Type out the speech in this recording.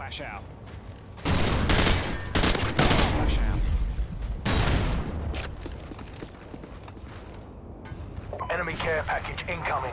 Flash out. Flash out. Enemy care package incoming.